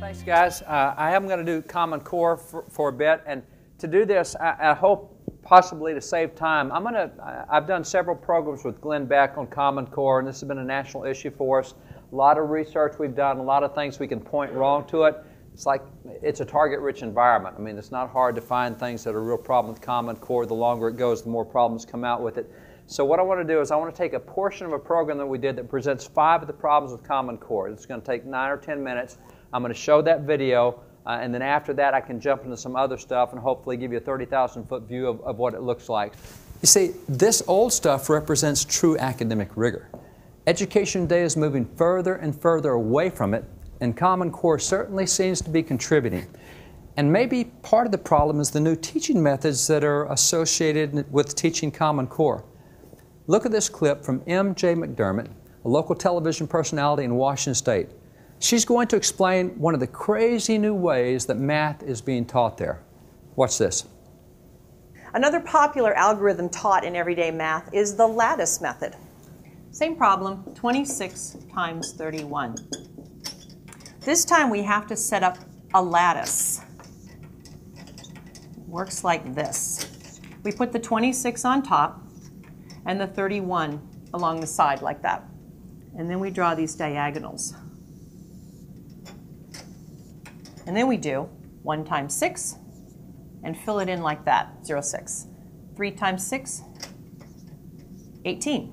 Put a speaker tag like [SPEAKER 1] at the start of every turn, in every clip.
[SPEAKER 1] Thanks, guys. Uh, I am going to do Common Core for, for, a bit, and to do this, I, I hope possibly to save time. I'm going to. I've done several programs with Glenn Beck on Common Core, and this has been a national issue for us. A lot of research we've done, a lot of things we can point wrong to it. It's like it's a target-rich environment. I mean, it's not hard to find things that are a real problem with Common Core. The longer it goes, the more problems come out with it. So what I want to do is I want to take a portion of a program that we did that presents five of the problems with Common Core. It's going to take nine or ten minutes. I'm going to show that video, uh, and then after that I can jump into some other stuff and hopefully give you a 30,000 foot view of, of what it looks like. You see, this old stuff represents true academic rigor. Education today is moving further and further away from it, and Common Core certainly seems to be contributing. And maybe part of the problem is the new teaching methods that are associated with teaching Common Core. Look at this clip from M.J. McDermott, a local television personality in Washington State. She's going to explain one of the crazy new ways that math is being taught there. Watch this.
[SPEAKER 2] Another popular algorithm taught in everyday math is the lattice method. Same problem, 26 times 31. This time we have to set up a lattice. Works like this. We put the 26 on top, and the 31 along the side like that. And then we draw these diagonals. And then we do 1 times 6 and fill it in like that, 0, 6. 3 times 6, 18.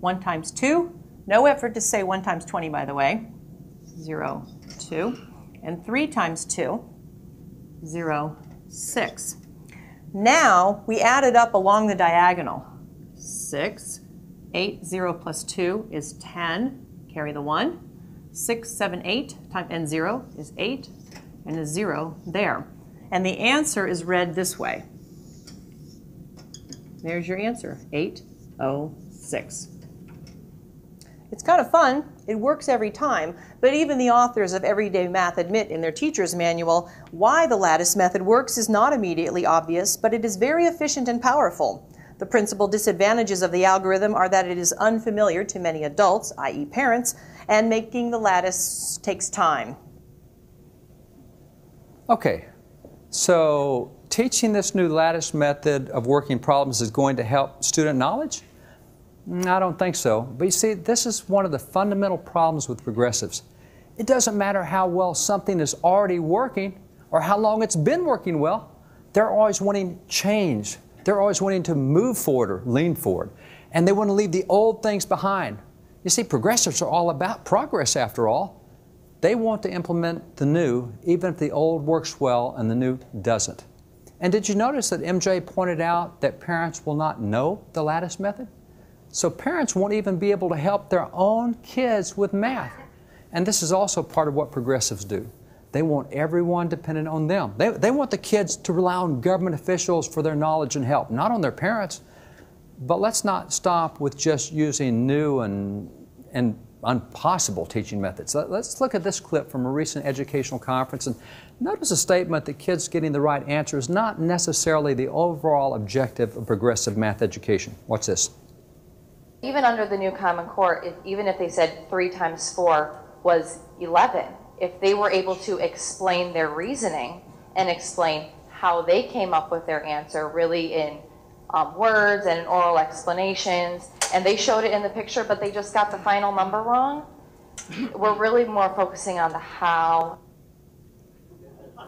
[SPEAKER 2] 1 times 2, no effort to say 1 times 20 by the way, 0, 2. And 3 times 2, 0, 6. Now we add it up along the diagonal. 6. 8, 0 plus 2 is 10. Carry the 1. 6, 7, 8, time, and 0 is 8, and a 0 there. And the answer is read this way. There's your answer, 806. It's kind of fun. It works every time. But even the authors of Everyday Math admit in their teacher's manual why the lattice method works is not immediately obvious, but it is very efficient and powerful. The principal disadvantages of the algorithm are that it is unfamiliar to many adults, i.e., parents, and making the lattice takes time.
[SPEAKER 1] Okay, so teaching this new lattice method of working problems is going to help student knowledge? I don't think so. But you see, this is one of the fundamental problems with progressives. It doesn't matter how well something is already working or how long it's been working well, they're always wanting change, they're always wanting to move forward or lean forward. And they want to leave the old things behind. You see, progressives are all about progress after all. They want to implement the new, even if the old works well and the new doesn't. And did you notice that MJ pointed out that parents will not know the lattice method? So parents won't even be able to help their own kids with math. And this is also part of what progressives do. They want everyone dependent on them. They, they want the kids to rely on government officials for their knowledge and help, not on their parents. But let's not stop with just using new and, and impossible teaching methods. Let's look at this clip from a recent educational conference and notice a statement that kids getting the right answer is not necessarily the overall objective of progressive math education. What's this?
[SPEAKER 3] Even under the new Common Core, if, even if they said 3 times 4 was 11, if they were able to explain their reasoning and explain how they came up with their answer really in um, words and in oral explanations, and they showed it in the picture, but they just got the final number wrong, we're really more focusing on the how.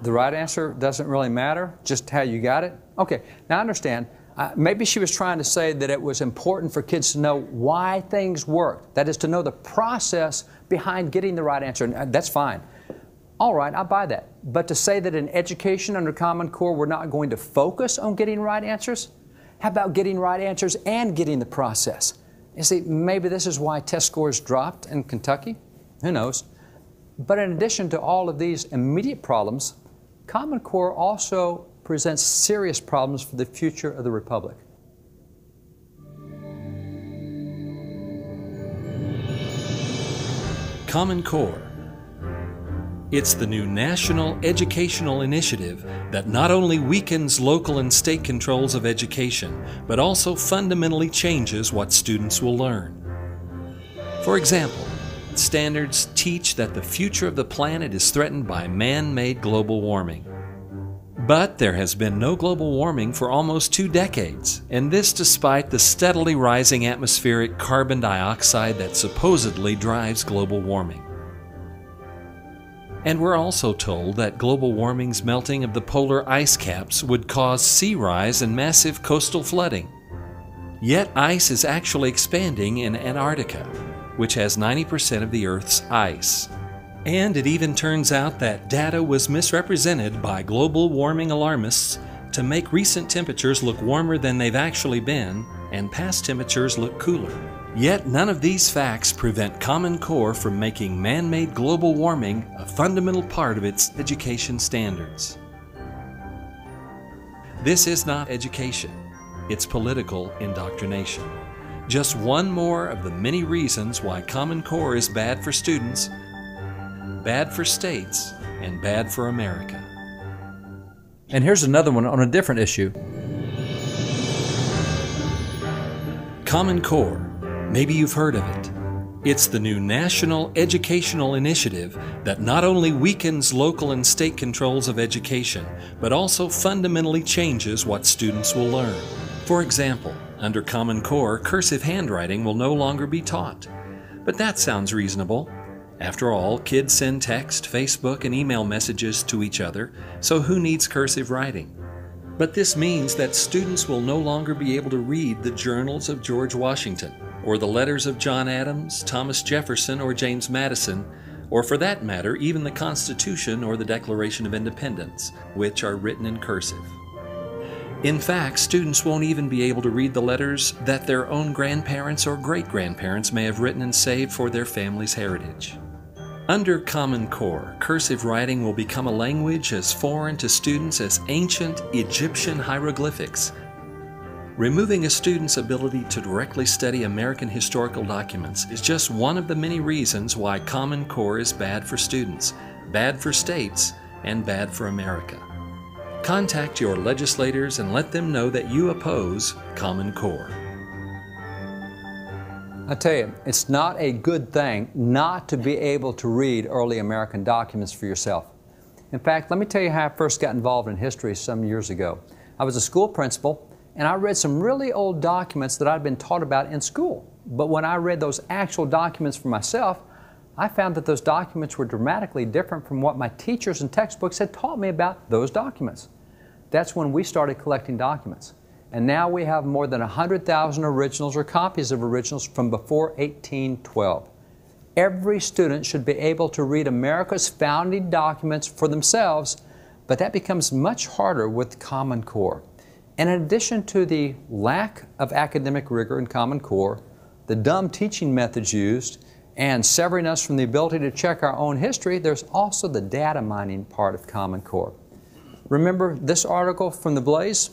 [SPEAKER 1] The right answer doesn't really matter, just how you got it? Okay, now I understand. Uh, maybe she was trying to say that it was important for kids to know why things work. That is, to know the process behind getting the right answer. And uh, that's fine. All right, I buy that. But to say that in education under Common Core we're not going to focus on getting right answers, how about getting right answers and getting the process? You see, maybe this is why test scores dropped in Kentucky. Who knows? But in addition to all of these immediate problems, Common Core also presents serious problems for the future of the Republic.
[SPEAKER 4] Common Core. It's the new national educational initiative that not only weakens local and state controls of education, but also fundamentally changes what students will learn. For example, standards teach that the future of the planet is threatened by man made global warming. But there has been no global warming for almost two decades, and this despite the steadily rising atmospheric carbon dioxide that supposedly drives global warming. And we're also told that global warming's melting of the polar ice caps would cause sea rise and massive coastal flooding. Yet ice is actually expanding in Antarctica, which has 90% of the Earth's ice. And it even turns out that data was misrepresented by global warming alarmists to make recent temperatures look warmer than they've actually been and past temperatures look cooler. Yet none of these facts prevent Common Core from making man made global warming a fundamental part of its education standards. This is not education, it's political indoctrination. Just one more of the many reasons why Common Core is bad for students, bad for states, and bad for America.
[SPEAKER 1] And here's another one on a different issue.
[SPEAKER 4] Common Core. Maybe you've heard of it. It's the new national educational initiative that not only weakens local and state controls of education, but also fundamentally changes what students will learn. For example, under Common Core, cursive handwriting will no longer be taught. But that sounds reasonable. After all, kids send text, Facebook, and email messages to each other, so who needs cursive writing? But this means that students will no longer be able to read the journals of George Washington, or the letters of John Adams, Thomas Jefferson, or James Madison, or for that matter, even the Constitution or the Declaration of Independence, which are written in cursive. In fact, students won't even be able to read the letters that their own grandparents or great grandparents may have written and saved for their family's heritage. Under Common Core, cursive writing will become a language as foreign to students as ancient Egyptian hieroglyphics. Removing a student's ability to directly study American historical documents is just one of the many reasons why Common Core is bad for students, bad for states, and bad for America. Contact your legislators and let them know that you oppose Common Core.
[SPEAKER 1] I tell you, it's not a good thing not to be able to read early American documents for yourself. In fact, let me tell you how I first got involved in history some years ago. I was a school principal and I read some really old documents that I'd been taught about in school. But when I read those actual documents for myself, I found that those documents were dramatically different from what my teachers and textbooks had taught me about those documents. That's when we started collecting documents. And now we have more than 100,000 originals or copies of originals from before 1812. Every student should be able to read America's founding documents for themselves, but that becomes much harder with Common Core. And in addition to the lack of academic rigor in Common Core, the dumb teaching methods used, and severing us from the ability to check our own history, there's also the data mining part of Common Core. Remember this article from the Blaze?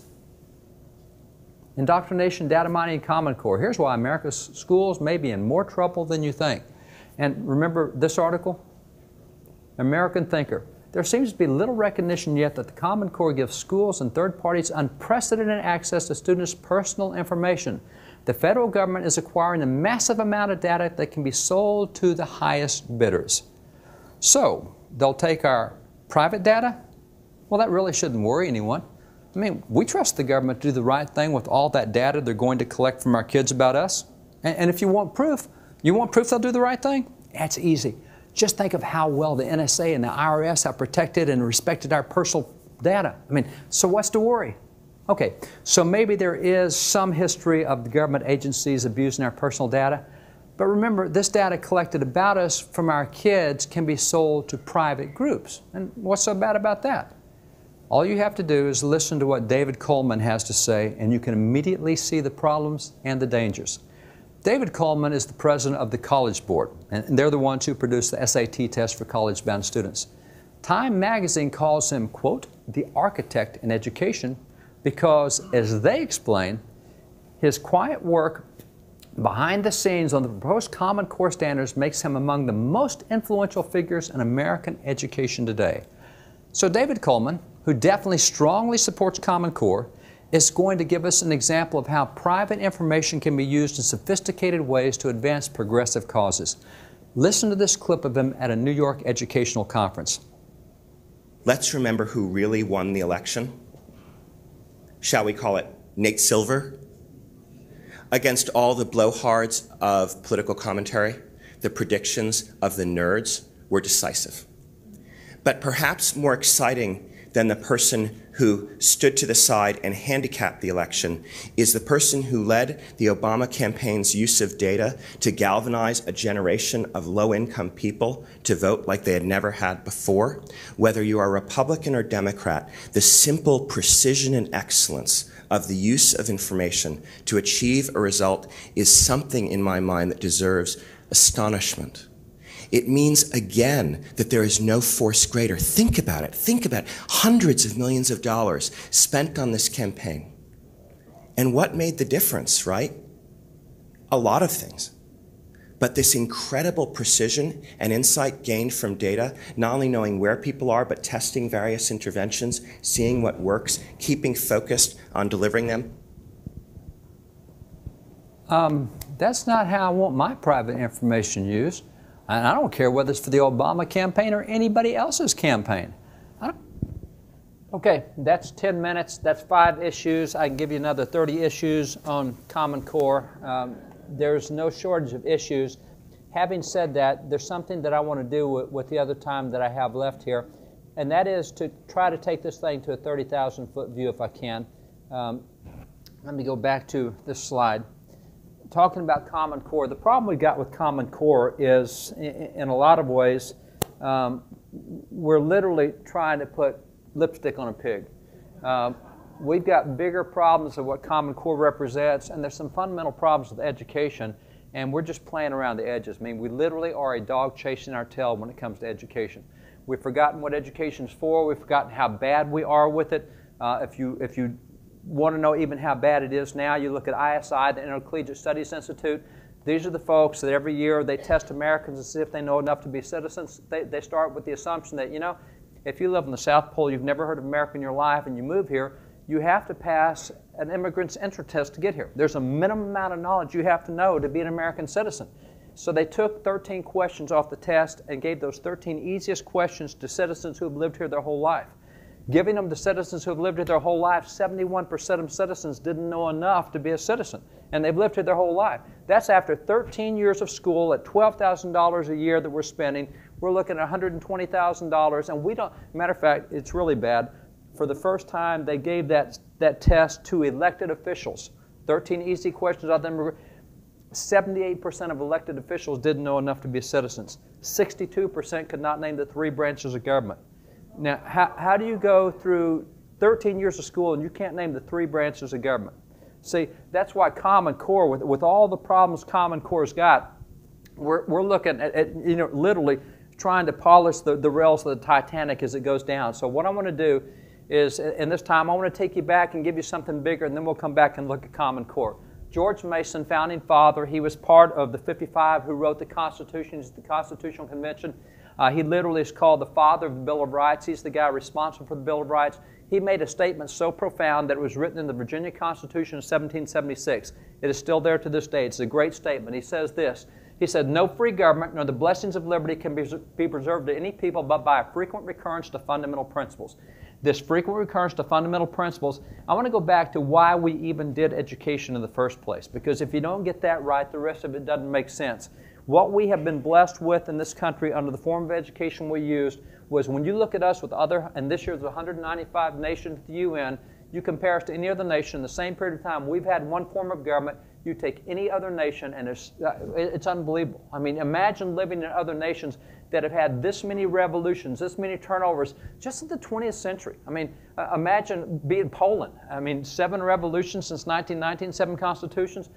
[SPEAKER 1] Indoctrination, data mining, and Common Core. Here's why America's schools may be in more trouble than you think. And remember this article? American Thinker. There seems to be little recognition yet that the Common Core gives schools and third parties unprecedented access to students' personal information. The federal government is acquiring a massive amount of data that can be sold to the highest bidders. So, they'll take our private data? Well, that really shouldn't worry anyone. I mean, we trust the government to do the right thing with all that data they're going to collect from our kids about us. And, and if you want proof, you want proof they'll do the right thing? That's easy. Just think of how well the NSA and the IRS have protected and respected our personal data. I mean, so what's to worry? Okay, so maybe there is some history of the government agencies abusing our personal data, but remember, this data collected about us from our kids can be sold to private groups. And what's so bad about that? All you have to do is listen to what David Coleman has to say, and you can immediately see the problems and the dangers. David Coleman is the president of the College Board, and they're the ones who produce the SAT test for college bound students. Time magazine calls him, quote, the architect in education because, as they explain, his quiet work behind the scenes on the proposed Common Core standards makes him among the most influential figures in American education today. So, David Coleman, who definitely strongly supports Common Core, is going to give us an example of how private information can be used in sophisticated ways to advance progressive causes. Listen to this clip of him at a New York educational conference.
[SPEAKER 5] Let's remember who really won the election. Shall we call it Nate Silver? Against all the blowhards of political commentary, the predictions of the nerds were decisive. But perhaps more exciting than the person who stood to the side and handicapped the election is the person who led the Obama campaign's use of data to galvanize a generation of low income people to vote like they had never had before. Whether you are Republican or Democrat, the simple precision and excellence of the use of information to achieve a result is something in my mind that deserves astonishment. It means again that there is no force greater. Think about it. Think about it. Hundreds of millions of dollars spent on this campaign. And what made the difference, right? A lot of things. But this incredible precision and insight gained from data, not only knowing where people are, but testing various interventions, seeing what works, keeping focused on delivering them.
[SPEAKER 1] Um, that's not how I want my private information used. And I don't care whether it's for the Obama campaign or anybody else's campaign. Okay, that's 10 minutes. That's five issues. I can give you another 30 issues on Common Core. Um, there's no shortage of issues. Having said that, there's something that I want to do with, with, the other time that I have left here, and that is to try to take this thing to a 30,000 foot view if I can. Um, let me go back to this slide talking about Common Core, the problem we've got with Common Core is, in, a lot of ways, um, we're literally trying to put lipstick on a pig. Um, we've got bigger problems of what Common Core represents, and there's some fundamental problems with education, and we're just playing around the edges. I mean, we literally are a dog chasing our tail when it comes to education. We've forgotten what education is for. We've forgotten how bad we are with it. Uh, if you if you want to know even how bad it is now, you look at ISI, the Intercollegiate Studies Institute. These are the folks that every year they test Americans to see if they know enough to be citizens. They, they start with the assumption that, you know, if you live in the South Pole, you've never heard of America in your life, and you move here, you have to pass an immigrant's entry test to get here. There's a minimum amount of knowledge you have to know to be an American citizen. So they took 13 questions off the test and gave those 13 easiest questions to citizens who have lived here their whole life giving them to citizens who have lived here their whole life. 71% of citizens didn't know enough to be a citizen, and they've lived here their whole life. That's after 13 years of school at $12,000 a year that we're spending. We're looking at $120,000, and we don't, matter of fact, it's really bad. For the first time, they gave that, that test to elected officials. 13 easy questions of them. 78% of elected officials didn't know enough to be citizens. 62% could not name the three branches of government. Now, how, how do you go through 13 years of school and you can't name the three branches of government? See, that's why Common Core, with, with all the problems Common Core's got, we're, we're looking at, at, you know, literally trying to polish the, the rails of the Titanic as it goes down. So what I want to do is, in this time, I want to take you back and give you something bigger, and then we'll come back and look at Common Core. George Mason, founding father, he was part of the 55 who wrote the Constitution, the Constitutional Convention. Uh, he literally is called the father of the Bill of Rights. He's the guy responsible for the Bill of Rights. He made a statement so profound that it was written in the Virginia Constitution in 1776. It is still there to this day. It's a great statement. He says this He said, No free government nor the blessings of liberty can be, be preserved to any people but by a frequent recurrence to fundamental principles. This frequent recurrence to fundamental principles, I want to go back to why we even did education in the first place. Because if you don't get that right, the rest of it doesn't make sense. What we have been blessed with in this country under the form of education we used was when you look at us with other, and this year there's 195 nations at the UN, you compare us to any other nation in the same period of time, we've had one form of government. You take any other nation, and it's, uh, it's unbelievable. I mean, imagine living in other nations that have had this many revolutions, this many turnovers, just in the 20th century. I mean, uh, imagine being Poland. I mean, seven revolutions since 1919, seven constitutions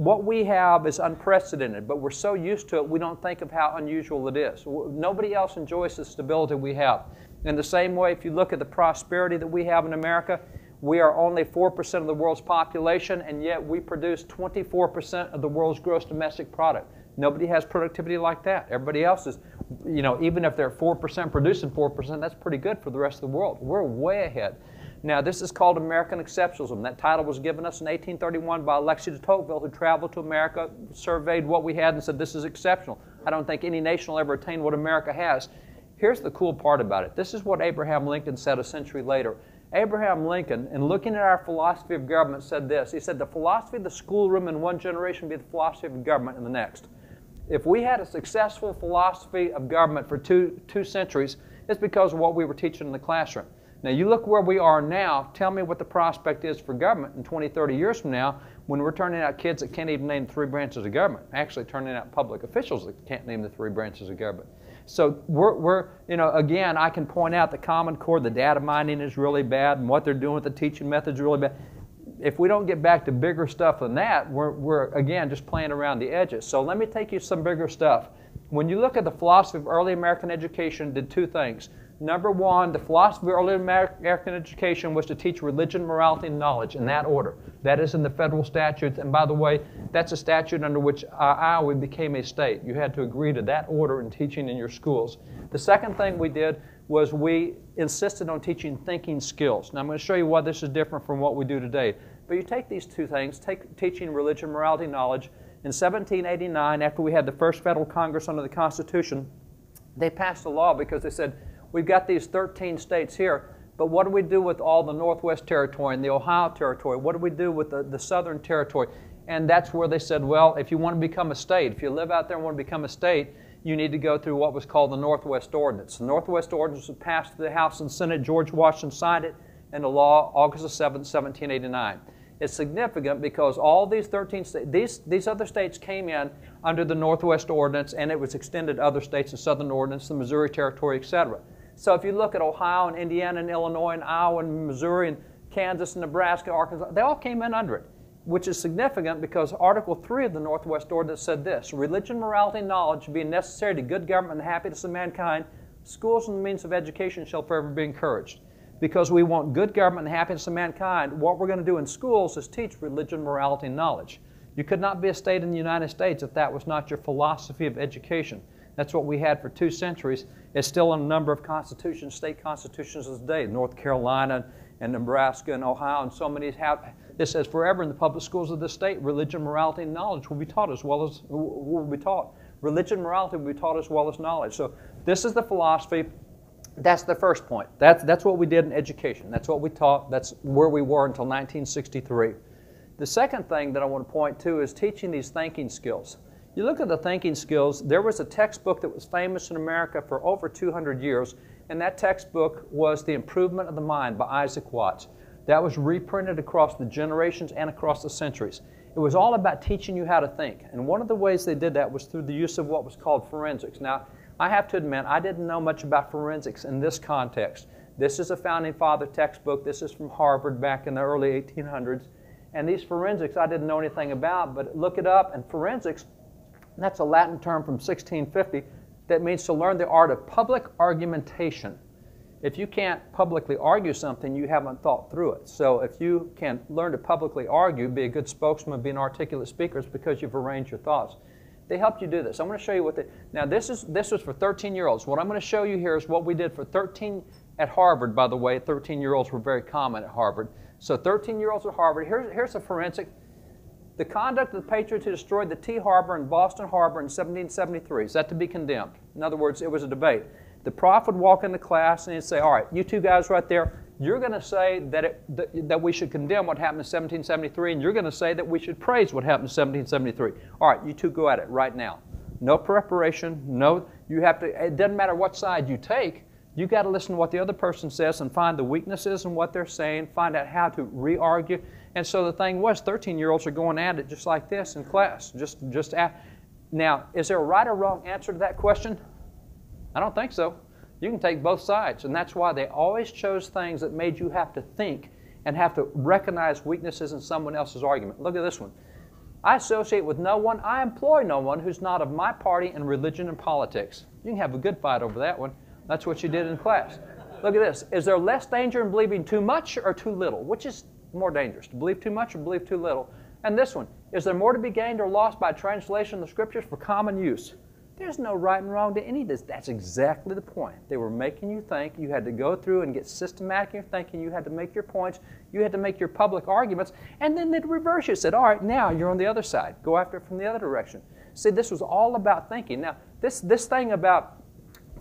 [SPEAKER 1] what we have is unprecedented, but we're so used to it, we don't think of how unusual it is. Nobody else enjoys the stability we have. In the same way, if you look at the prosperity that we have in America, we are only 4% of the world's population, and yet we produce 24% of the world's gross domestic product. Nobody has productivity like that. Everybody else is, you know, even if they're 4% producing 4%, that's pretty good for the rest of the world. We're way ahead. Now, this is called American Exceptionalism. That title was given us in 1831 by Alexis de Tocqueville, who traveled to America, surveyed what we had, and said, This is exceptional. I don't think any nation will ever attain what America has. Here's the cool part about it this is what Abraham Lincoln said a century later. Abraham Lincoln, in looking at our philosophy of government, said this. He said, The philosophy of the schoolroom in one generation be the philosophy of government in the next. If we had a successful philosophy of government for two, two centuries, it's because of what we were teaching in the classroom. Now, you look where we are now, tell me what the prospect is for government in 20, 30 years from now when we're turning out kids that can't even name three branches of government, actually turning out public officials that can't name the three branches of government. So we're, we're, you know, again, I can point out the Common Core, the data mining is really bad, and what they're doing with the teaching methods really bad. If we don't get back to bigger stuff than that, we're, we're again just playing around the edges. So let me take you some bigger stuff. When you look at the philosophy of early American education, did two things. Number one, the philosophy of early American education was to teach religion, morality, and knowledge in that order. That is in the federal statutes. And by the way, that's a statute under which uh, Iowa became a state. You had to agree to that order in teaching in your schools. The second thing we did was we insisted on teaching thinking skills. Now, I'm going to show you why this is different from what we do today. But you take these two things, take teaching religion, morality, and knowledge. In 1789, after we had the first federal Congress under the Constitution, they passed a law because they said, We've got these 13 states here, but what do we do with all the Northwest Territory and the Ohio Territory? What do we do with the, the Southern Territory? And that's where they said, well, if you want to become a state, if you live out there and want to become a state, you need to go through what was called the Northwest Ordinance. The Northwest Ordinance was passed through the House and Senate. George Washington signed it into law August 7, 1789. It's significant because all these 13 states, these, these other states came in under the Northwest Ordinance and it was extended to other states, the Southern Ordinance, the Missouri Territory, etc. So if you look at Ohio and Indiana and Illinois and Iowa and Missouri and Kansas and Nebraska, Arkansas, they all came in under it, which is significant because Article 3 of the Northwest Ordinance said this Religion, morality, and knowledge being necessary to good government and the happiness of mankind, schools and the means of education shall forever be encouraged. Because we want good government and happiness of mankind, what we're going to do in schools is teach religion, morality, and knowledge. You could not be a state in the United States if that was not your philosophy of education. That's what we had for two centuries. It's still in a number of constitutions, state constitutions today. North Carolina and Nebraska and Ohio and so many have. It says forever in the public schools of the state, religion, morality, and knowledge will be taught as well as will be taught. Religion, morality will be taught as well as knowledge. So this is the philosophy. That's the first point. That's, that's what we did in education. That's what we taught. That's where we were until 1963. The second thing that I want to point to is teaching these thinking skills. You look at the thinking skills, there was a textbook that was famous in America for over 200 years, and that textbook was The Improvement of the Mind by Isaac Watts. That was reprinted across the generations and across the centuries. It was all about teaching you how to think. And one of the ways they did that was through the use of what was called forensics. Now, I have to admit, I didn't know much about forensics in this context. This is a founding father textbook. This is from Harvard back in the early 1800s. And these forensics I didn't know anything about, but look it up, and forensics that's a Latin term from 1650 that means to learn the art of public argumentation. If you can't publicly argue something, you haven't thought through it. So if you can learn to publicly argue, be a good spokesman, be an articulate speaker, it's because you've arranged your thoughts. They helped you do this. I'm going to show you what they. Now this is this was for 13 year olds. What I'm going to show you here is what we did for 13 at Harvard. By the way, 13 year olds were very common at Harvard. So 13 year olds at Harvard. Here's here's a forensic the conduct of the Patriots who destroyed the Tea Harbor and Boston Harbor in 1773, is that to be condemned? In other words, it was a debate. The prof would walk into class and he'd say, All right, you two guys right there, you're going to say that, it, that, that, we should condemn what happened in 1773, and you're going to say that we should praise what happened in 1773. All right, you two go at it right now. No preparation, no, you have to, it doesn't matter what side you take, you got to listen to what the other person says and find the weaknesses in what they're saying, find out how to re argue. And so the thing was, 13 year olds are going at it just like this in class. Just, just at, now, is there a right or wrong answer to that question? I don't think so. You can take both sides. And that's why they always chose things that made you have to think and have to recognize weaknesses in someone else's argument. Look at this one. I associate with no one, I employ no one who's not of my party in religion and politics. You can have a good fight over that one. That's what you did in class. Look at this. Is there less danger in believing too much or too little? Which is more dangerous, to believe too much or believe too little? And this one. Is there more to be gained or lost by translation of the scriptures for common use? There's no right and wrong to any of this. That's exactly the point. They were making you think. You had to go through and get systematic in your thinking. You had to make your points. You had to make your public arguments. And then they'd reverse you. Said, all right, now you're on the other side. Go after it from the other direction. See, this was all about thinking. Now, this, this thing about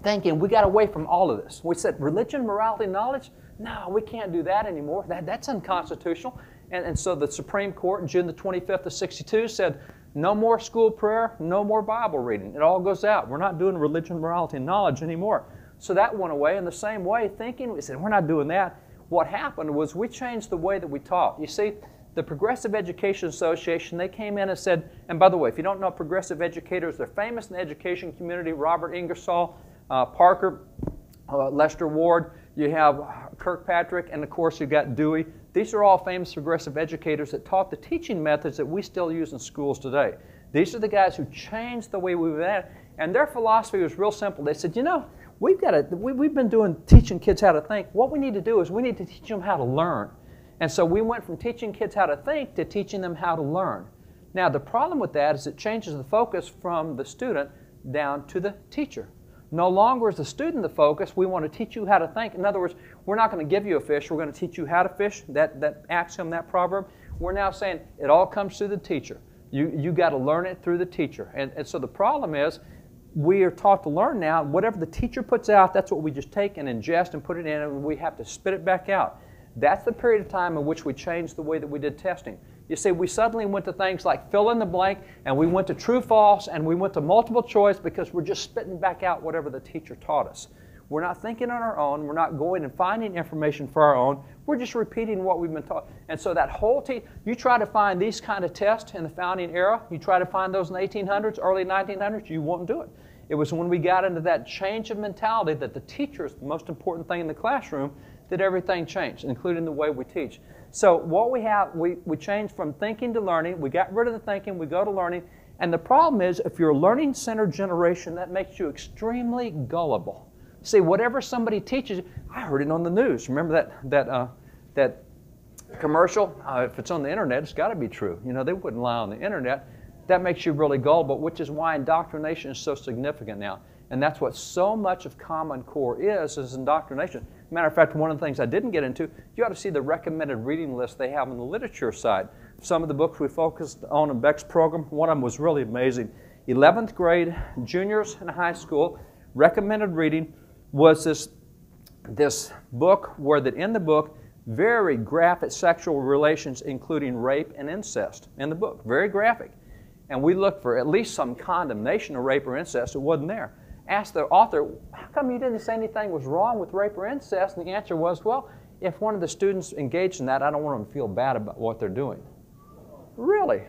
[SPEAKER 1] thinking, we got away from all of this. We said religion, morality, knowledge, no, we can't do that anymore. That, that's unconstitutional. And, and so the Supreme Court, in June the 25th of 62, said, no more school prayer, no more Bible reading. It all goes out. We're not doing religion, morality, and knowledge anymore. So that went away. In the same way, thinking, we said, we're not doing that. What happened was we changed the way that we taught. You see, the Progressive Education Association, they came in and said, and by the way, if you don't know progressive educators, they're famous in the education community, Robert Ingersoll, uh, Parker, uh, Lester Ward, you have Kirkpatrick, and of course you've got Dewey. These are all famous progressive educators that taught the teaching methods that we still use in schools today. These are the guys who changed the way we were at, and their philosophy was real simple. They said, you know, we've got to, we, we've been doing teaching kids how to think. What we need to do is we need to teach them how to learn. And so we went from teaching kids how to think to teaching them how to learn. Now, the problem with that is it changes the focus from the student down to the teacher. No longer is the student the focus. We want to teach you how to think. In other words, we're not going to give you a fish. We're going to teach you how to fish. That, that axiom, that proverb. We're now saying it all comes through the teacher. You, you got to learn it through the teacher. And, and so the problem is we are taught to learn now. Whatever the teacher puts out, that's what we just take and ingest and put it in, and we have to spit it back out. That's the period of time in which we changed the way that we did testing. You see, we suddenly went to things like fill in the blank, and we went to true false, and we went to multiple choice because we're just spitting back out whatever the teacher taught us. We're not thinking on our own. We're not going and finding information for our own. We're just repeating what we've been taught. And so that whole team, you try to find these kind of tests in the founding era, you try to find those in the 1800s, early 1900s, you won't do it. It was when we got into that change of mentality that the teacher is the most important thing in the classroom that everything changed, including the way we teach. So what we have, we, we changed from thinking to learning. We got rid of the thinking, we go to learning. And the problem is, if you're a learning-centered generation, that makes you extremely gullible. See, whatever somebody teaches, I heard it on the news. Remember that that uh, that commercial? Uh, if it's on the internet, it's got to be true. You know, they wouldn't lie on the internet. That makes you really gullible, which is why indoctrination is so significant now. And that's what so much of Common Core is, is indoctrination. Matter of fact, one of the things I didn't get into, you ought to see the recommended reading list they have on the literature side. Some of the books we focused on in Beck's program, one of them was really amazing. 11th grade, juniors in high school, recommended reading was this, this book where that in the book, very graphic sexual relations, including rape and incest in the book, very graphic. And we looked for at least some condemnation of rape or incest. It wasn't there asked the author, How come you didn't say anything was wrong with rape or incest? And the answer was, Well, if one of the students engaged in that, I don't want them to feel bad about what they're doing. Really?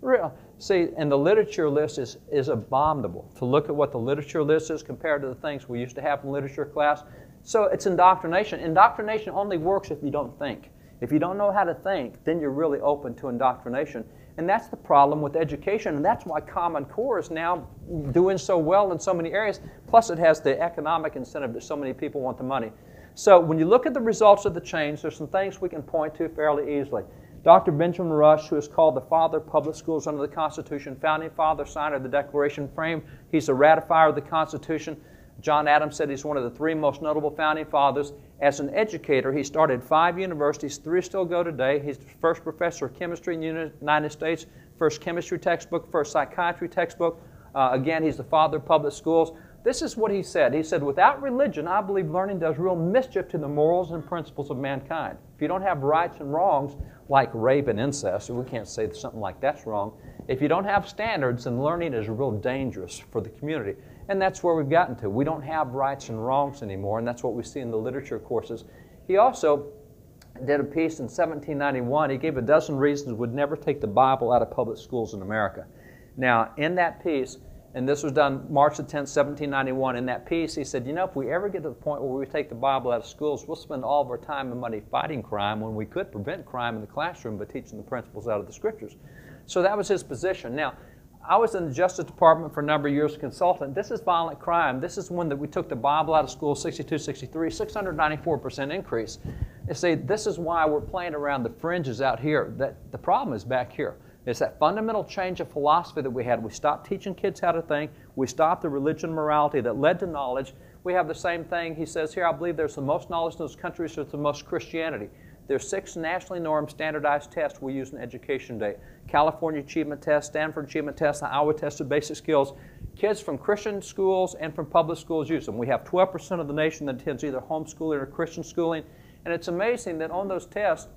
[SPEAKER 1] Real. See, and the literature list is, is abominable. To look at what the literature list is compared to the things we used to have in literature class. So it's indoctrination. Indoctrination only works if you don't think. If you don't know how to think, then you're really open to indoctrination. And that's the problem with education, and that's why Common Core is now doing so well in so many areas. Plus, it has the economic incentive that so many people want the money. So, when you look at the results of the change, there's some things we can point to fairly easily. Dr. Benjamin Rush, who is called the father of public schools under the Constitution, founding father, signer of the Declaration frame, he's a ratifier of the Constitution. John Adams said he's one of the three most notable founding fathers. As an educator, he started five universities, three still go today. He's the first professor of chemistry in the United States, first chemistry textbook, first psychiatry textbook. Uh, again, he's the father of public schools. This is what he said. He said, Without religion, I believe learning does real mischief to the morals and principles of mankind. If you don't have rights and wrongs, like rape and incest, we can't say something like that's wrong. If you don't have standards, then learning is real dangerous for the community. And that's where we've gotten to. We don't have rights and wrongs anymore, and that's what we see in the literature courses. He also did a piece in 1791. He gave a dozen reasons would never take the Bible out of public schools in America. Now, in that piece, and this was done March the 10th, 1791, in that piece, he said, you know, if we ever get to the point where we take the Bible out of schools, we'll spend all of our time and money fighting crime when we could prevent crime in the classroom by teaching the principles out of the scriptures. So that was his position. Now, I was in the Justice Department for a number of years, consultant. This is violent crime. This is when that we took the Bible out of school, 62, 63, 694% increase. You see, this is why we're playing around the fringes out here. That the problem is back here. It's that fundamental change of philosophy that we had. We stopped teaching kids how to think. We stopped the religion morality that led to knowledge. We have the same thing. He says here, I believe there's the most knowledge in those countries, there's the most Christianity. There's six nationally normed standardized tests we use in education Day. California Achievement Test, Stanford Achievement Test, the Iowa Test of Basic Skills. Kids from Christian schools and from public schools use them. We have 12% of the nation that attends either homeschooling or Christian schooling. And it's amazing that on those tests,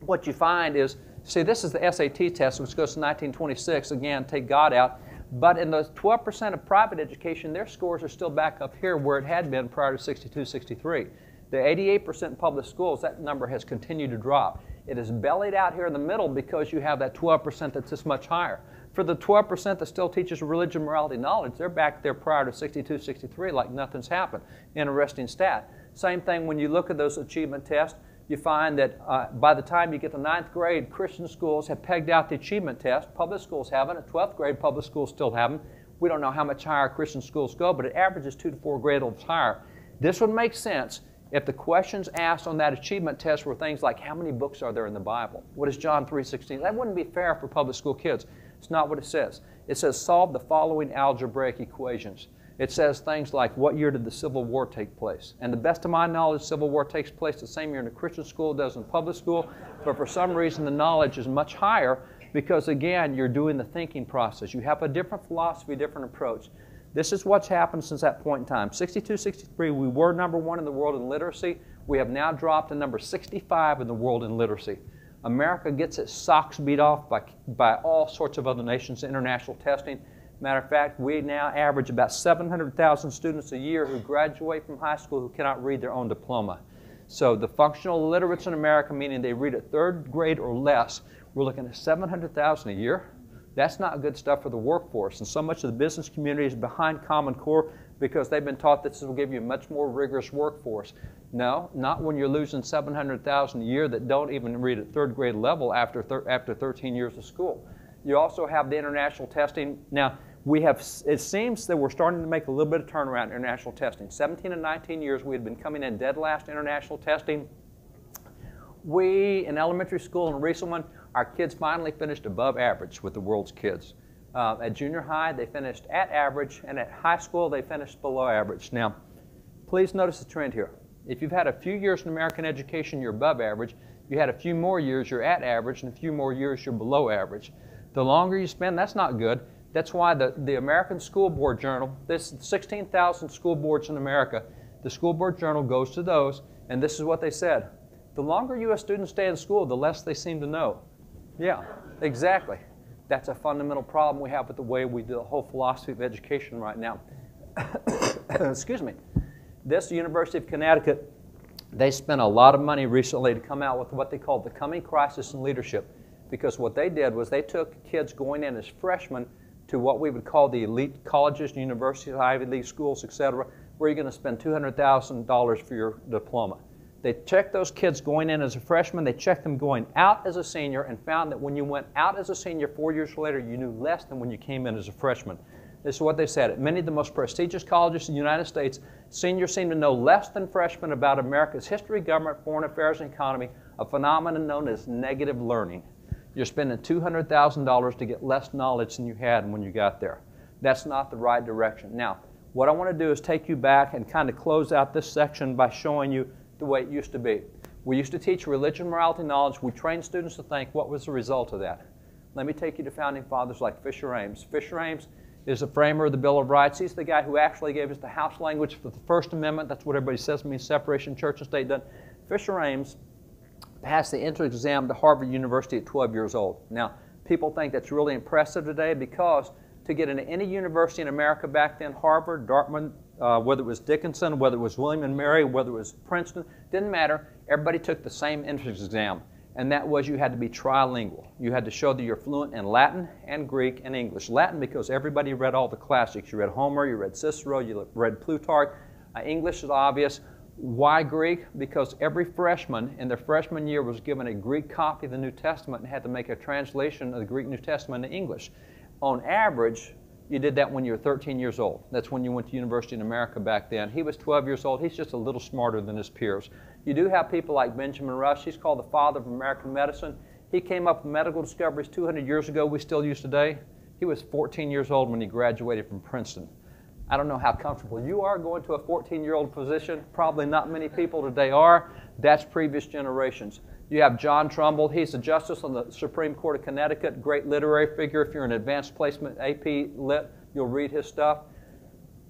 [SPEAKER 1] what you find is See, this is the SAT test, which goes to 1926. Again, take God out. But in the 12% of private education, their scores are still back up here where it had been prior to 62, 63. The 88% public schools, that number has continued to drop. It is bellied out here in the middle because you have that 12% that's this much higher. For the 12% that still teaches religion, morality, knowledge, they're back there prior to 62, 63 like nothing's happened. Interesting stat. Same thing when you look at those achievement tests you find that uh, by the time you get to ninth grade, Christian schools have pegged out the achievement test. Public schools haven't. At 12th grade, public schools still haven't. We don't know how much higher Christian schools go, but it averages two to four grade levels higher. This would make sense if the questions asked on that achievement test were things like how many books are there in the Bible? What is John 3:16? That wouldn't be fair for public school kids. It's not what it says. It says solve the following algebraic equations. It says things like, what year did the Civil War take place? And the best of my knowledge, Civil War takes place the same year in a Christian school does in public school, but for some reason the knowledge is much higher because, again, you're doing the thinking process. You have a different philosophy, different approach. This is what's happened since that point in time. 62, 63, we were number one in the world in literacy. We have now dropped to number 65 in the world in literacy. America gets its socks beat off by, by all sorts of other nations in international testing. Matter of fact, we now average about 700,000 students a year who graduate from high school who cannot read their own diploma. So the functional literates in America, meaning they read at third grade or less, we're looking at 700,000 a year. That's not good stuff for the workforce. And so much of the business community is behind Common Core because they've been taught that this will give you a much more rigorous workforce. No, not when you're losing 700,000 a year that don't even read at third grade level after, thir- after 13 years of school. You also have the international testing. Now, we have, it seems that we're starting to make a little bit of turnaround in international testing. 17 and 19 years, we had been coming in dead last international testing. We, in elementary school and recent one, our kids finally finished above average with the world's kids. Uh, at junior high, they finished at average, and at high school, they finished below average. Now, please notice the trend here. If you've had a few years in American education, you're above average. You had a few more years, you're at average, and a few more years, you're below average. The longer you spend, that's not good. That's why the, the American School Board Journal, this 16,000 school boards in America, the School Board Journal goes to those, and this is what they said. The longer U.S. students stay in school, the less they seem to know. Yeah, exactly. That's a fundamental problem we have with the way we do the whole philosophy of education right now. Excuse me. This University of Connecticut, they spent a lot of money recently to come out with what they called the coming crisis in leadership because what they did was they took kids going in as freshmen to what we would call the elite colleges, universities, Ivy League schools, etc., where you're going to spend $200,000 for your diploma. They checked those kids going in as a freshman, they checked them going out as a senior, and found that when you went out as a senior four years later, you knew less than when you came in as a freshman. This is what they said. At many of the most prestigious colleges in the United States, seniors seem to know less than freshmen about America's history, government, foreign affairs, and economy, a phenomenon known as negative learning. You're spending $200,000 to get less knowledge than you had when you got there. That's not the right direction. Now, what I want to do is take you back and kind of close out this section by showing you the way it used to be. We used to teach religion, morality, knowledge. We trained students to think what was the result of that. Let me take you to founding fathers like Fisher Ames. Fisher Ames is the framer of the Bill of Rights. He's the guy who actually gave us the House language for the First Amendment. That's what everybody says means separation church and state done. Fisher Ames passed the entrance exam to Harvard University at 12 years old. Now, people think that's really impressive today because to get into any university in America back then, Harvard, Dartmouth, uh, whether it was Dickinson, whether it was William and Mary, whether it was Princeton, didn't matter. Everybody took the same entrance exam, and that was you had to be trilingual. You had to show that you're fluent in Latin and Greek and English. Latin because everybody read all the classics. You read Homer, you read Cicero, you read Plutarch. Uh, English is obvious. Why Greek? Because every freshman in their freshman year was given a Greek copy of the New Testament and had to make a translation of the Greek New Testament into English. On average, you did that when you were 13 years old. That's when you went to university in America back then. He was 12 years old. He's just a little smarter than his peers. You do have people like Benjamin Rush. He's called the father of American medicine. He came up with medical discoveries 200 years ago we still use today. He was 14 years old when he graduated from Princeton. I don't know how comfortable you are going to a 14 year old physician. Probably not many people today are. That's previous generations. You have John Trumbull. He's a justice on the Supreme Court of Connecticut, great literary figure. If you're an advanced placement AP lit, you'll read his stuff.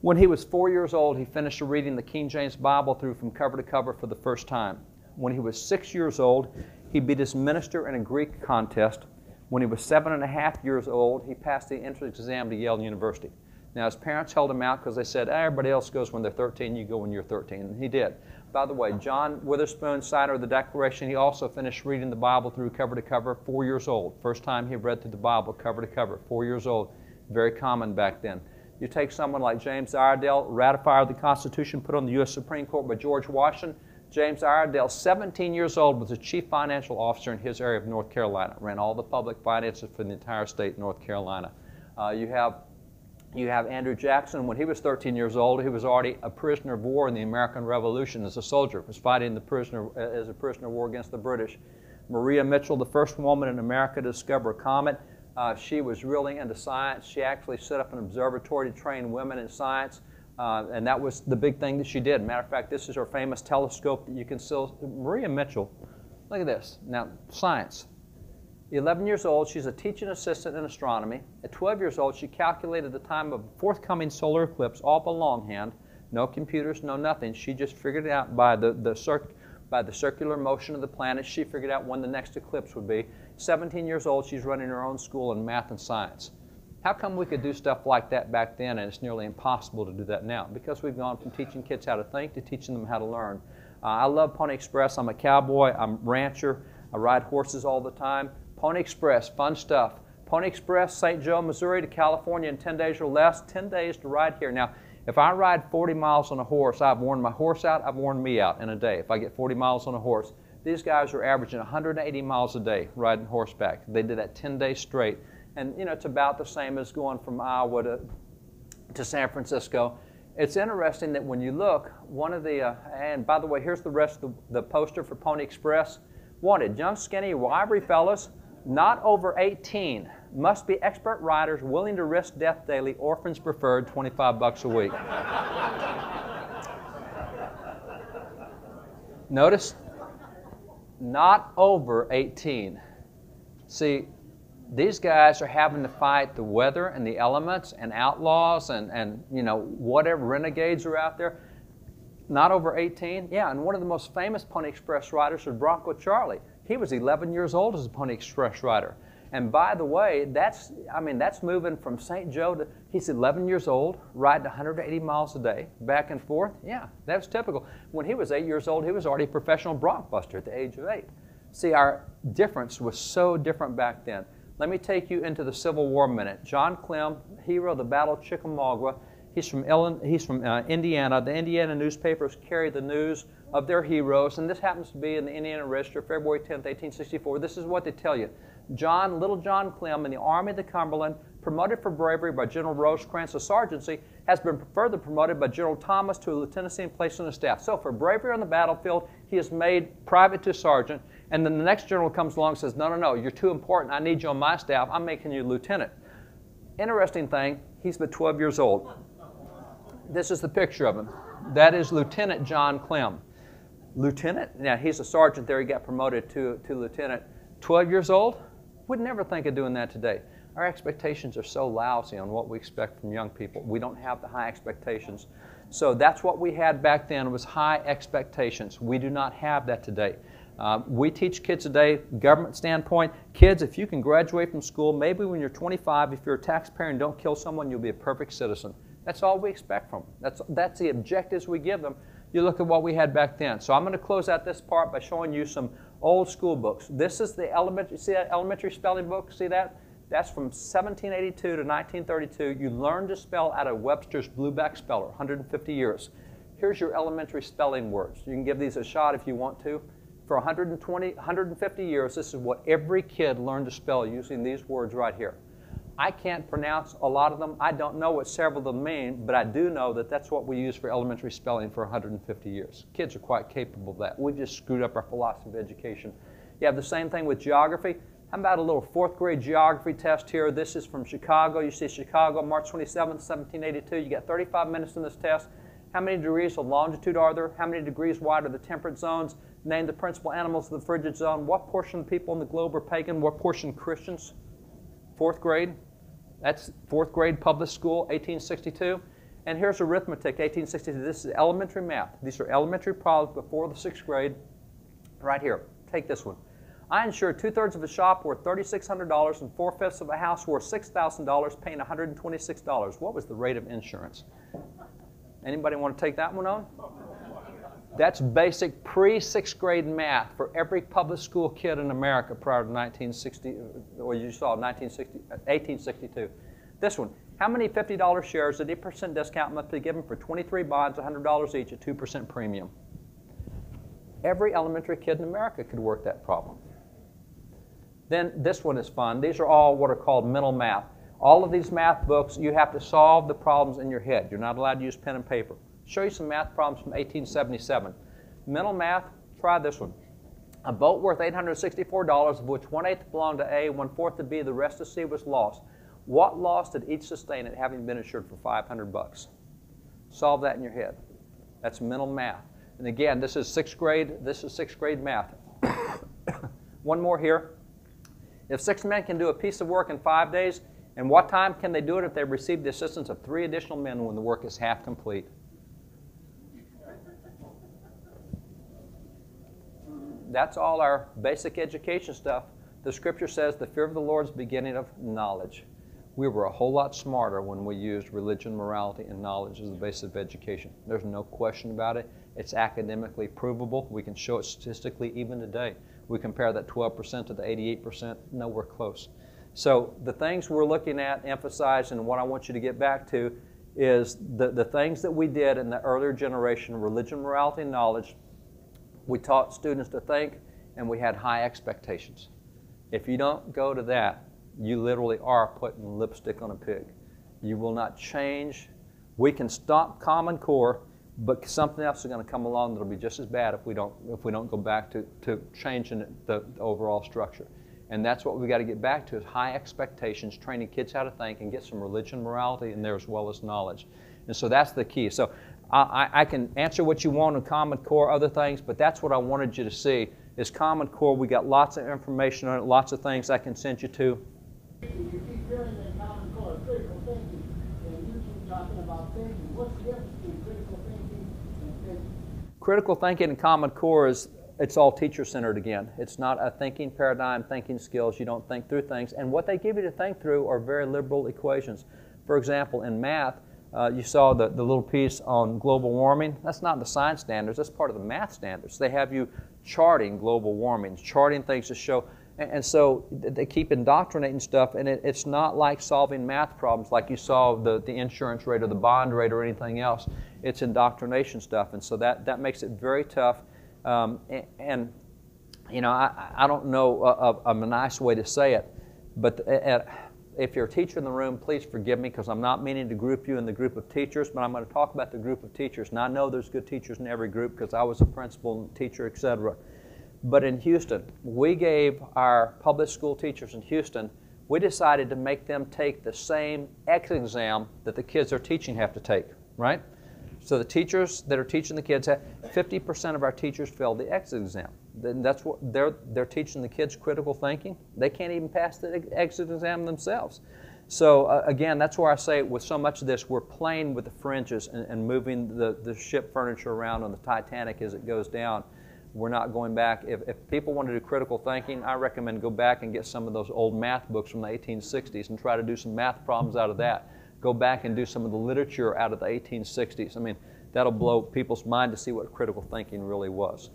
[SPEAKER 1] When he was four years old, he finished reading the King James Bible through from cover to cover for the first time. When he was six years old, he beat his minister in a Greek contest. When he was seven and a half years old, he passed the entrance exam to Yale University. Now, his parents held him out because they said, everybody else goes when they're 13, you go when you're 13. And he did. By the way, John Witherspoon, signer of the Declaration, he also finished reading the Bible through cover to cover, four years old. First time he read through the Bible cover to cover, four years old. Very common back then. You take someone like James Iredell, ratifier of the Constitution put on the U.S. Supreme Court by George Washington. James Iredell, 17 years old, was the chief financial officer in his area of North Carolina, ran all the public finances for the entire state of North Carolina. Uh, you have you have Andrew Jackson. When he was 13 years old, he was already a prisoner of war in the American Revolution as a soldier. Was fighting the prisoner as a prisoner of war against the British. Maria Mitchell, the first woman in America to discover a comet. Uh, she was really into science. She actually set up an observatory to train women in science. Uh, and that was the big thing that she did. Matter of fact, this is her famous telescope that you can still. Maria Mitchell, look at this. Now, science. 11 years old, she's a teaching assistant in astronomy. At 12 years old, she calculated the time of forthcoming solar eclipse all by longhand. No computers, no nothing. She just figured it out by the, the, circ, by the circular motion of the planet. She figured out when the next eclipse would be. 17 years old, she's running her own school in math and science. How come we could do stuff like that back then and it's nearly impossible to do that now? Because we've gone from teaching kids how to think to teaching them how to learn. Uh, I love Pony Express. I'm a cowboy, I'm a rancher, I ride horses all the time. Pony Express, fun stuff. Pony Express, St. Joe, Missouri to California in 10 days or less, 10 days to ride here. Now, if I ride 40 miles on a horse, I've worn my horse out, I've worn me out in a day if I get 40 miles on a horse. These guys are averaging 180 miles a day riding horseback. They did that 10 days straight. And, you know, it's about the same as going from Iowa to, to San Francisco. It's interesting that when you look, one of the, uh, and by the way, here's the rest of the, the poster for Pony Express. Wanted, young, skinny, wiry fellas not over 18 must be expert riders willing to risk death daily, orphans preferred, 25 bucks a week. Notice, not over 18. See, these guys are having to fight the weather and the elements and outlaws and, and you know whatever renegades are out there. Not over 18? Yeah, and one of the most famous Pony Express riders was Bronco Charlie. He was 11 years old as a Pony Express rider. And by the way, that's I mean that's moving from St. Joe to he's 11 years old, riding 180 miles a day, back and forth. Yeah, that's typical. When he was eight years old, he was already a professional bronc at the age of eight. See, our difference was so different back then. Let me take you into the Civil War minute. John Clem, hero of the Battle of Chickamauga. He's from, Illinois, he's from uh, Indiana. The Indiana newspapers carry the news of their heroes, and this happens to be in the Indiana Register, February 10, 1864. This is what they tell you. John, little John Clem, in the Army of the Cumberland, promoted for bravery by General Rosecrans to sergeancy, has been further promoted by General Thomas to a lieutenancy and placed on the staff. So for bravery on the battlefield, he is made private to sergeant, and then the next general comes along and says, no, no, no, you're too important. I need you on my staff. I'm making you lieutenant. Interesting thing, he's but 12 years old. This is the picture of him. That is Lieutenant John Clem lieutenant. Now, he's a sergeant there. He got promoted to, to lieutenant. 12 years old? Would never think of doing that today. Our expectations are so lousy on what we expect from young people. We don't have the high expectations. So that's what we had back then was high expectations. We do not have that today. Uh, we teach kids today, government standpoint, kids, if you can graduate from school, maybe when you're 25, if you're a taxpayer and don't kill someone, you'll be a perfect citizen. That's all we expect from them. That's, that's the objectives we give them you look at what we had back then. So I'm going to close out this part by showing you some old school books. This is the elementary, see that elementary spelling book? See that? That's from 1782 to 1932. You learn to spell out of Webster's Blueback Speller, 150 years. Here's your elementary spelling words. You can give these a shot if you want to. For 120, 150 years, this is what every kid learned to spell using these words right here. I can't pronounce a lot of them. I don't know what several of them mean, but I do know that that's what we use for elementary spelling for 150 years. Kids are quite capable of that. We've just screwed up our philosophy of education. You have the same thing with geography. How about a little fourth grade geography test here? This is from Chicago. You see Chicago, March 27, 1782. You got 35 minutes in this test. How many degrees of longitude are there? How many degrees wide are the temperate zones? Name the principal animals of the frigid zone. What portion of people in the globe are pagan? What portion Christians? Fourth grade. That's fourth grade public school, 1862. And here's arithmetic, 1862. This is elementary math. These are elementary problems before the sixth grade. Right here. Take this one. I insured two thirds of a shop worth $3,600 and four fifths of a house worth $6,000, paying $126. What was the rate of insurance? Anybody want to take that one on? That's basic pre sixth grade math for every public school kid in America prior to 1960, or you saw 1960, 1862. This one. How many $50 shares at 8% discount must be given for 23 bonds, $100 each at 2% premium? Every elementary kid in America could work that problem. Then this one is fun. These are all what are called mental math. All of these math books, you have to solve the problems in your head. You're not allowed to use pen and paper. Show you some math problems from 1877. Mental math, try this one. A boat worth $864, of which one eighth belonged to A, one fourth to B, the rest to C was lost. What loss did each sustain it having been insured for 500 bucks? Solve that in your head. That's mental math. And again, this is sixth grade. This is sixth grade math. one more here. If six men can do a piece of work in five days, in what time can they do it if they receive the assistance of three additional men when the work is half complete? That's all our basic education stuff. The scripture says the fear of the Lord is the beginning of knowledge. We were a whole lot smarter when we used religion, morality, and knowledge as the basis of education. There's no question about it. It's academically provable. We can show it statistically even today. We compare that 12% to the 88%, nowhere close. So the things we're looking at, emphasize, and what I want you to get back to is the, the things that we did in the earlier generation, religion, morality, and knowledge, we taught students to think, and we had high expectations. If you don't go to that, you literally are putting lipstick on a pig. You will not change. We can stop Common Core but something else is going to come along that'll be just as bad if we don't if we don't go back to, to changing the, the overall structure. And that's what we've got to get back to is high expectations, training kids how to think and get some religion, morality in there as well as knowledge. And so that's the key. So I, I can answer what you want on Common Core, other things, but that's what I wanted you to see is Common Core. We got lots of information on it, lots of things I can send you to.
[SPEAKER 6] You keep hearing that Common Core, critical thinking, and you keep talking about thinking. What's the difference between critical thinking and thinking?
[SPEAKER 1] Critical thinking and Common Core is it's all teacher centered again. It's not a thinking paradigm, thinking skills. You don't think through things. And what they give you to think through are very liberal equations. For example, in math, uh, you saw the, the little piece on global warming. That's not the science standards, that's part of the math standards. They have you charting global warming, charting things to show. And, and so they keep indoctrinating stuff, and it, it's not like solving math problems like you saw the, the insurance rate or the bond rate or anything else. It's indoctrination stuff, and so that, that makes it very tough. Um, and, and, you know, I, I don't know a, a, a, nice way to say it, but at, if you're a teacher in the room, please forgive me because I'm not meaning to group you in the group of teachers, but I'm going to talk about the group of teachers. And I know there's good teachers in every group because I was a principal and teacher, etc. But in Houston, we gave our public school teachers in Houston, we decided to make them take the same X exam that the kids they're teaching have to take, right? So the teachers that are teaching the kids, 50% of our teachers failed the exit exam. Then that's what they're they're teaching the kids critical thinking. They can't even pass the exit exam themselves. So uh, again, that's where I say with so much of this, we're playing with the fringes and, and moving the, the ship furniture around on the Titanic as it goes down. We're not going back. If, if people want to do critical thinking, I recommend go back and get some of those old math books from the 1860s and try to do some math problems out of that go back and do some of the literature out of the 1860s. I mean, that'll blow people's mind to see what critical thinking really was.